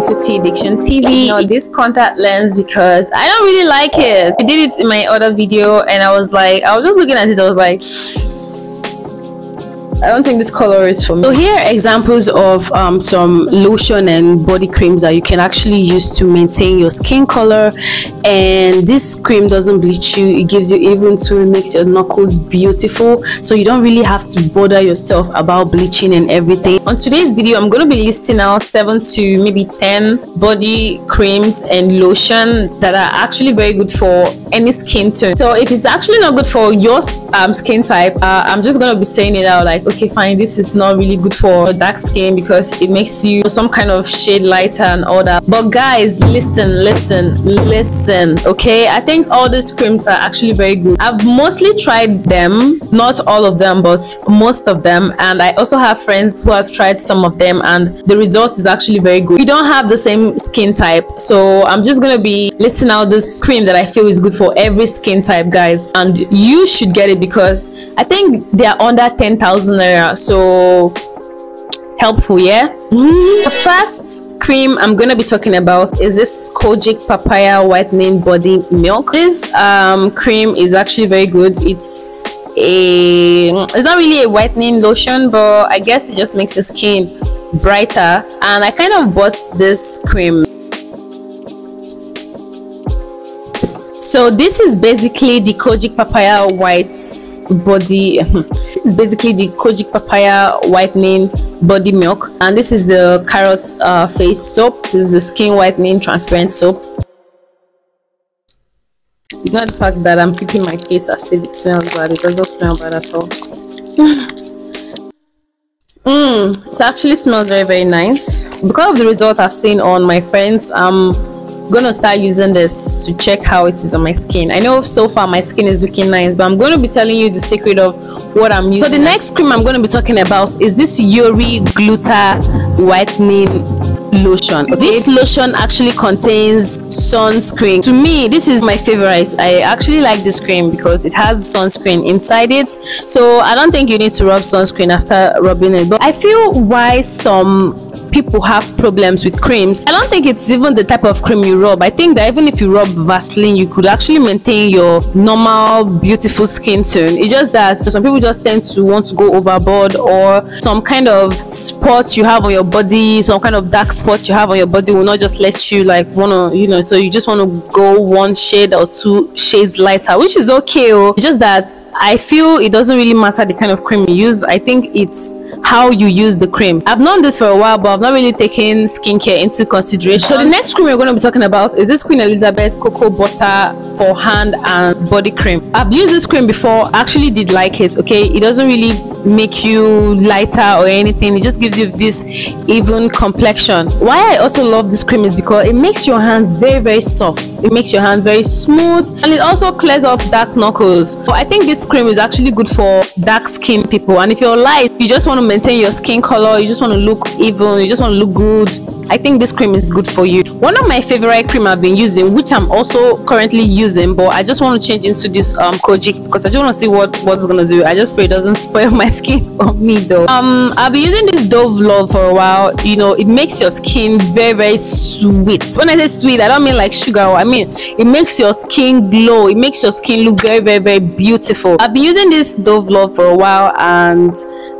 to T Addiction TV. Now this contact lens because I don't really like it. I did it in my other video and I was like, I was just looking at it, I was like I don't think this color is for me. So here are examples of um, some lotion and body creams that you can actually use to maintain your skin color. And this cream doesn't bleach you. It gives you even to makes your knuckles beautiful. So you don't really have to bother yourself about bleaching and everything. On today's video, I'm going to be listing out 7 to maybe 10 body creams and lotion that are actually very good for any skin tone. So if it's actually not good for your um, skin type, uh, I'm just going to be saying it out like, okay fine this is not really good for dark skin because it makes you some kind of shade lighter and all that. But guys listen listen listen okay? I think all these creams are actually very good. I've mostly tried them not all of them but most of them. And i also have friends who have tried some of them and the result is actually very good. We don't have the same skin type so i'm just gonna be listing out this cream that i feel is good for every skin type guys. And you should get it because i think they're under 10,000 naira so helpful yeah? The first cream i'm gonna be talking about is this kojic papaya whitening body milk. This um, cream is actually very good. It's a it's not really a whitening lotion but i guess it just makes your skin brighter. And i kind of bought this cream so this is basically the kojic papaya white body this is basically the kojic papaya whitening body milk. And this is the carrot uh, face soap. This is the skin whitening transparent soap. Not the fact that i'm keeping my face as if it smells bad it doesn't smell bad at all. Mm, it actually smells very very nice. Because of the result i've seen on my friends um gonna start using this to check how it is on my skin. I know so far my skin is looking nice but i'm going to be telling you the secret of what i'm using so the next cream i'm going to be talking about is this yuri gluta whitening lotion. This lotion actually contains sunscreen. To me this is my favorite. I actually like this cream because it has sunscreen inside it. So i don't think you need to rub sunscreen after rubbing it but i feel why some people have problems with creams. I don't think it's even the type of cream you rub. I think that even if you rub vaseline you could actually maintain your normal beautiful skin tone. It's just that some people just tend to want to go overboard or some kind of spots you have on your body some kind of dark spots you have on your body will not just let you like want to you know so you just want to go one shade or two shades lighter which is okay oh. it's just that i feel it doesn't really matter the kind of cream you use. I think it's how you use the cream. I've known this for a while but i've not really taken skincare into consideration. So the next cream we're going to be talking about is this queen elizabeth cocoa butter for hand and body cream. I've used this cream before actually did like it okay? It doesn't really make you lighter or anything it just gives you this even complexion. Why i also love this cream is because it makes your hands very very soft. It makes your hands very smooth and it also clears off dark knuckles. So i think this cream is actually good for dark skin people and if you're light you just want to maintain your skin color you just want to look even you just want to look good I think this cream is good for you. One of my favorite cream I've been using, which I'm also currently using, but I just want to change into this um Kojic because I just want to see what what's gonna do. I just pray it doesn't spoil my skin for me though. Um, I've been using this Dove Love for a while. You know, it makes your skin very very sweet. When I say sweet, I don't mean like sugar. I mean it makes your skin glow. It makes your skin look very very very beautiful. I've been using this Dove Love for a while and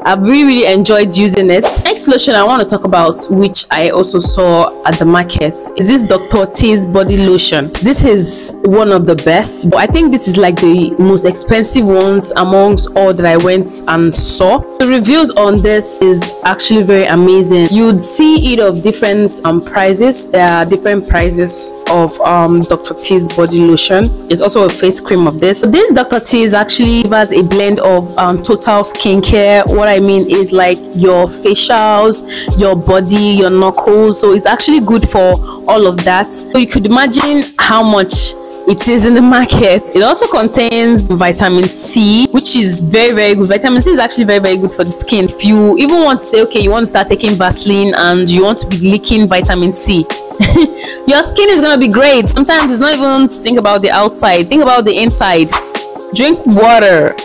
I've really really enjoyed using it. Next lotion I want to talk about, which I also saw at the market is this Dr. Teal's body lotion. This is one of the best, but I think this is like the most expensive ones amongst all that I went and saw. The reviews on this is actually very amazing. You'd see it of different um, prices. There are different prices of um, Dr. Teal's body lotion. It's also a face cream of this. So this Dr. Teal's actually has a blend of um, total skincare. What I mean is like your facials, your body, your knuckles, so it's actually good for all of that. So you could imagine how much it is in the market. It also contains vitamin c which is very very good. Vitamin c is actually very very good for the skin. If you even want to say okay you want to start taking vaseline and you want to be leaking vitamin c your skin is going to be great. Sometimes it's not even to think about the outside. Think about the inside. Drink water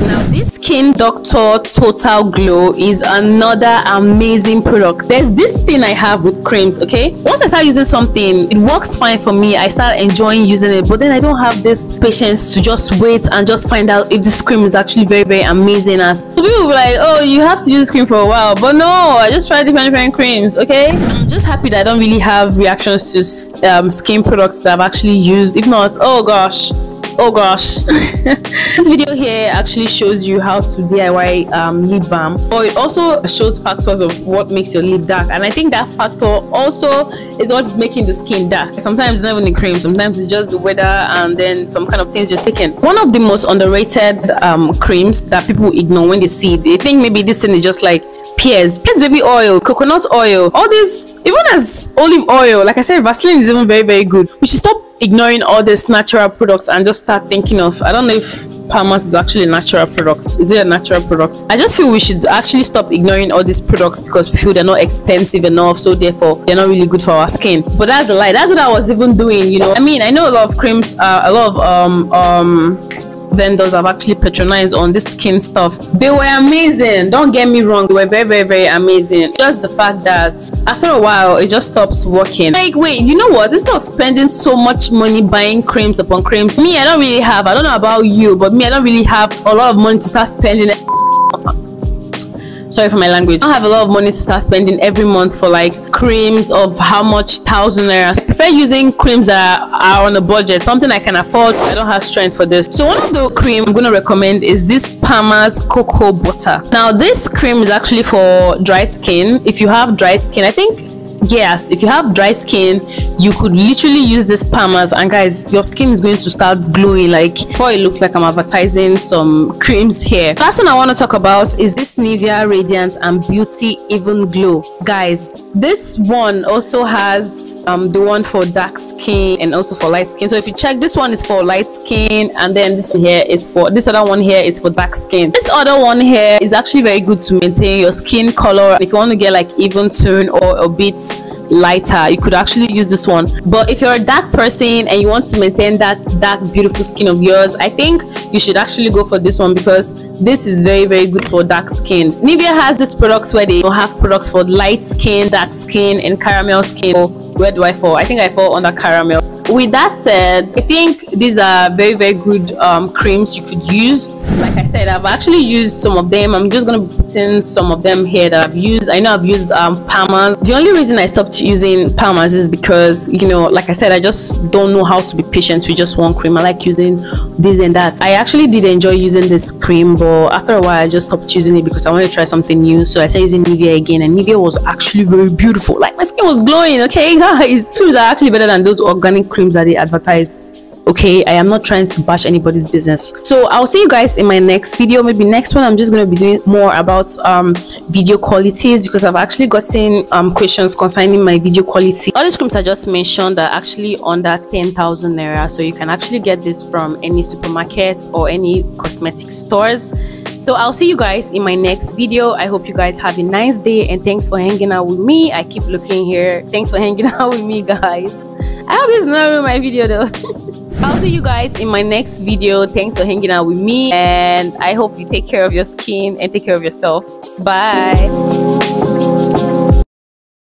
now this skin doctor total glow is another amazing product. There's this thing i have with creams okay? Once i start using something it works fine for me. I start enjoying using it but then i don't have this patience to just wait and just find out if this cream is actually very very amazing as so people like oh you have to use this cream for a while. But no i just tried different different creams okay? I'm just happy that i don't really have reactions to um, skin products that i've actually used. If not oh gosh oh gosh. This video here actually shows you how to diy um, lip balm. But it also shows factors of what makes your lip dark. And i think that factor also is what's making the skin dark. Sometimes it's not even the cream. Sometimes it's just the weather and then some kind of things you're taking. One of the most underrated um, creams that people ignore when they see it they think maybe this thing is just like pears. Pears baby oil coconut oil. All this even as olive oil like i said vaseline is even very very good. We should stop ignoring all these natural products and just start thinking of i don't know if Palmer's is actually a natural product. Is it a natural product? I just feel we should actually stop ignoring all these products because we feel they're not expensive enough, so therefore they're not really good for our skin. But that's a lie. That's what I was even doing, you know. I mean, I know a lot of creams, uh, a lot of um um vendors have actually patronized on this skin stuff. They were amazing. Don't get me wrong. They were very, very, very amazing. Just the fact that after a while, it just stops working. Like, wait, you know what? Instead of spending so much money buying creams upon creams, me, I don't really have. I don't know about you, but me, I don't really have a lot of money to start spending sorry for my language. I don't have a lot of money to start spending every month for like creams of how much thousand naira. I prefer using creams that are on a budget something i can afford. I don't have strength for this. So one of the cream i'm going to recommend is this palmer's cocoa butter. Now this cream is actually for dry skin. If you have dry skin i think yes if you have dry skin you could literally use this palmers and guys your skin is going to start glowing. Like before it looks like i'm advertising some creams here. Last one i want to talk about is this nivea radiant and beauty even glow. Guys this one also has um, the one for dark skin and also for light skin. So if you check this one is for light skin and then this one here is for this other one here is for dark skin. This other one here is actually very good to maintain your skin color. If you want to get like even tone or a bit lighter. You could actually use this one. But if you're a dark person and you want to maintain that dark beautiful skin of yours i think you should actually go for this one because this is very very good for dark skin. Nivea has this product where they have products for light skin dark skin and caramel skin where do i fall? I think i fall under caramel. With that said i think these are very very good um, creams you could use. Like i said i've actually used some of them. I'm just gonna put in some of them here that i've used. I know i've used um palmer's the only reason i stopped using palmer's is because you know like i said i just don't know how to be patient with just one cream. I like using this and that. I actually did enjoy using this cream but after a while i just stopped using it because i wanted to try something new. So i started using nivea again and nivea was actually very beautiful. Like my skin was glowing okay guys creams are actually better than those organic creams that they advertise. Okay i am not trying to bash anybody's business. So i'll see you guys in my next video. Maybe next one i'm just going to be doing more about um video qualities because i've actually gotten um questions concerning my video quality. All these creams i just mentioned are actually under 10,000 naira. So you can actually get this from any supermarket or any cosmetic stores so i'll see you guys in my next video i hope you guys have a nice day and thanks for hanging out with me i keep looking here thanks for hanging out with me guys I hope is not my video though. I'll see you guys in my next video. Thanks for hanging out with me and I hope you take care of your skin and take care of yourself. Bye.